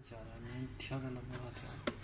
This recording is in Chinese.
假的你调整都不好调。